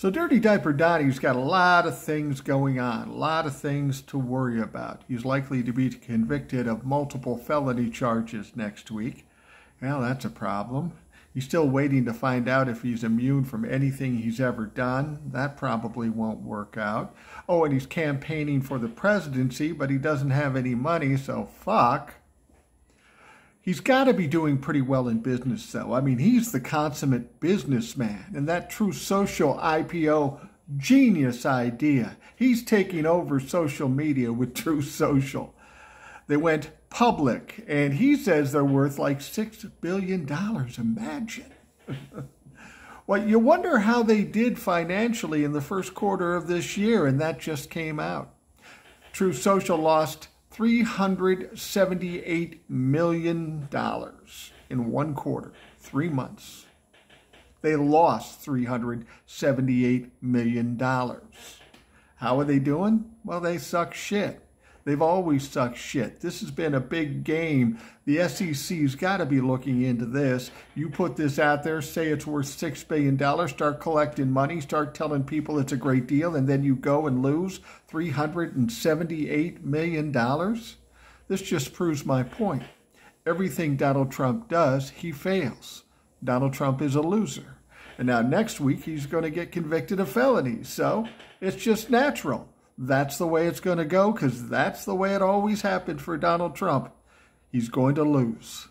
So Dirty Diaper Donnie's got a lot of things going on, a lot of things to worry about. He's likely to be convicted of multiple felony charges next week. Well, that's a problem. He's still waiting to find out if he's immune from anything he's ever done. That probably won't work out. Oh, and he's campaigning for the presidency, but he doesn't have any money, so fuck. He's got to be doing pretty well in business, though. I mean, he's the consummate businessman, and that Truth Social IPO genius idea. He's taking over social media with Truth Social. They went public, and he says they're worth like $6 billion. Imagine. well, you wonder how they did financially in the first quarter of this year, and that just came out. Truth Social lost $378 million in one quarter, three months. They lost $378 million. How are they doing? Well, they suck shit. They've always sucked shit. This has been a big game. The SEC's got to be looking into this. You put this out there, say it's worth $6 billion, start collecting money, start telling people it's a great deal, and then you go and lose $378 million? This just proves my point. Everything Donald Trump does, he fails. Donald Trump is a loser. And now next week, he's going to get convicted of felonies. So it's just natural that's the way it's going to go because that's the way it always happened for Donald Trump. He's going to lose.